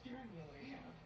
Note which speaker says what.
Speaker 1: steering wheel I have.